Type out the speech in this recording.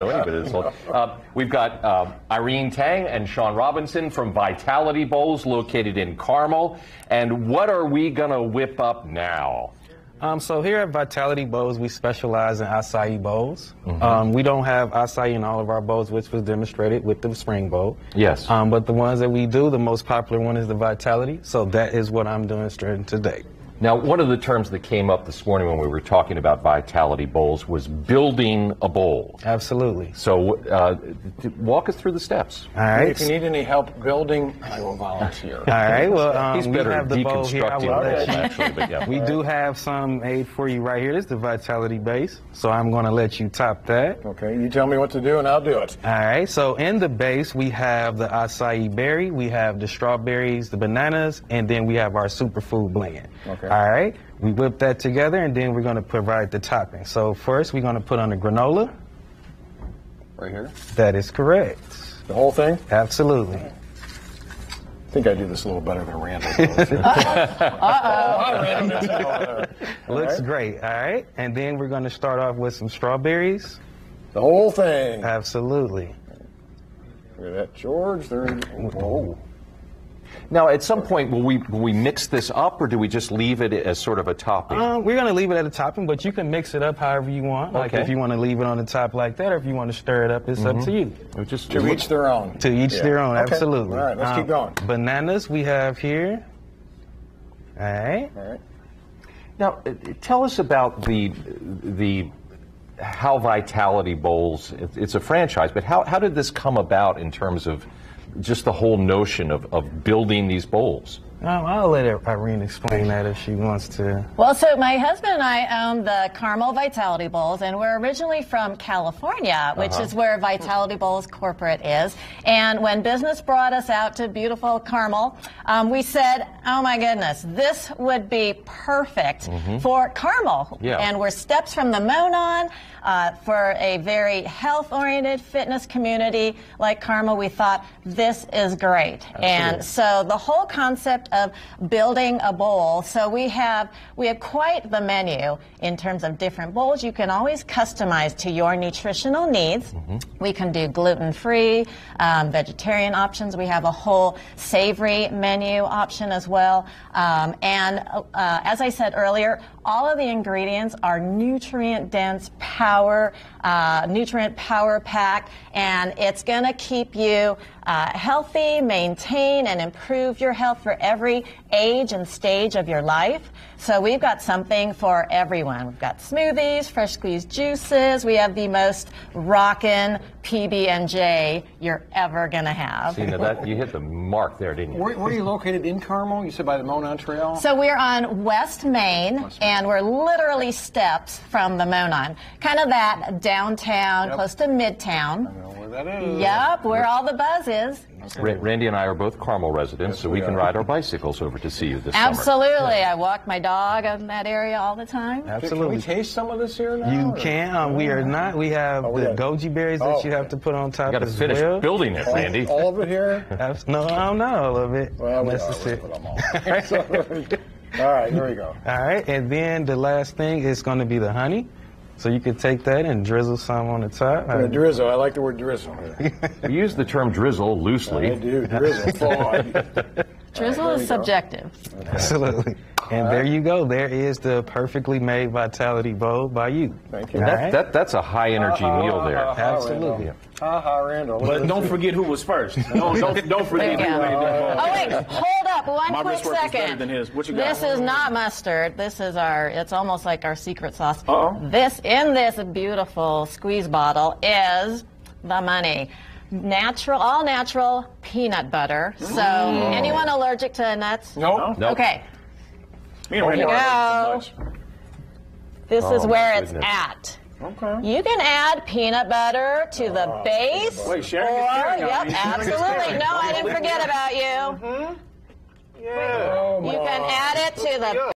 But it's, uh, we've got uh, Irene Tang and Sean Robinson from Vitality Bowls located in Carmel. And what are we going to whip up now? Um, so here at Vitality Bowls, we specialize in acai bowls. Um, we don't have acai in all of our bowls, which was demonstrated with the spring bowl. Yes. Um, but the ones that we do, the most popular one is the Vitality. So that is what I'm demonstrating today. Now, one of the terms that came up this morning when we were talking about Vitality Bowls was building a bowl. Absolutely. So, uh, walk us through the steps. All right. If you need any help building, I will volunteer. All right. Well, um, He's we better have at the bowl here. I deconstructing will let bowls, you- actually, but yeah. We do have some aid for you right here. This is the Vitality base. So I'm going to let you top that. Okay, you tell me what to do and I'll do it. All right, so in the base, we have the acai berry, we have the strawberries, the bananas, and then we have our superfood blend. Okay. All right, we whip that together, and then we're going to provide the topping. So first, we're going to put on the granola. Right here. That is correct. The whole thing? Absolutely. I think I do this a little better than Randall. Uh-oh. Randall didn't tell her. Looks right. great. All right, and then we're going to start off with some strawberries. The whole thing. Absolutely. Look at that, George. There. Whoa. Now, at some point, will we will we mix this up, or do we just leave it as sort of a topping? Um, we're going to leave it at a topping, but you can mix it up however you want. Like Okay. if you want to leave it on the top like that, or if you want to stir it up, it's up to you. Or just To each their own. To each Yeah. their own, Okay. absolutely. All right, let's Um, keep going. Bananas we have here. All right. All right. Now, uh, tell us about the the how Vitality Bowls. It's a franchise, but how how did this come about in terms of just the whole notion of, of building these bowls? Um, I'll let Irene explain that if she wants to. Well, so my husband and I own the Carmel Vitality Bowls, and we're originally from California, which is where Vitality Bowls corporate is. And when business brought us out to beautiful Carmel, um, we said, "Oh my goodness, this would be perfect for Carmel." Yeah. And we're steps from the Monon. Uh, for a very health-oriented fitness community like Carmel, we thought this is great. Absolutely. And so the whole concept of building a bowl. So we have we have quite the menu in terms of different bowls. You can always customize to your nutritional needs. We can do gluten-free, um, vegetarian options. We have a whole savory menu option as well. Um, and uh, as I said earlier, all of the ingredients are nutrient dense, power, uh, nutrient power pack, and it's going to keep you uh, healthy, maintain, and improve your health for every age and stage of your life. So we've got something for everyone. We've got smoothies, fresh squeezed juices. We have the most rockin' PB&J you're ever going to have. See, now that you hit the mark there, didn't you? Where, where are you located in Carmel? You said by the Monon Trail? So we're on West Main, and we're literally steps from the Monon. Kind of that downtown, Yep. close to Midtown. I know where that is. Yep, where all the buzz is. Ra- Randy and I are both Carmel residents, so we we can ride our bicycles over to see you this summer. Absolutely. I walk my dog in that area all the time. Can- Can Absolutely. we taste some of this here now? You or- can. Um, we are not. We have Oh, the have- goji berries that Oh, you have to put on top You got to as finish well. building it, Randy. All, all of it here? Abs- No, I don't know all of it. Well, we are. necessary. We'll put them all. So- all right, here we go. All right, and then the last thing is going to be the honey. So you could take that and drizzle some on the top. Drizzle. I like the word drizzle. We use the term drizzle loosely. I do. Drizzle. Fog. Drizzle there is you go. subjective. Absolutely. And there you go. There is the perfectly made Vitality Bowl by you. Thank you. That, right. that, that's a high energy meal there. Absolutely. Ha ha, Randall. But don't forget who was first. Don't, don't, don't forget who go. made that ball. Oh wait, hold up one My quick wristwork is better second. than his. What you got? This is not mustard. This is our. It's almost like our secret sauce. Uh-oh. This in this beautiful squeeze bottle is the money. Natural, all natural peanut butter. So, mm. anyone allergic to nuts? Nope. Nope. Okay, Me and Randy Here you go. this Oh, is where it's at. Okay. You can add peanut butter to the base. Wait, sharing is or, caring, yep, Auntie. Absolutely. No, I didn't forget about you. Hmm. Oh, You can add it to the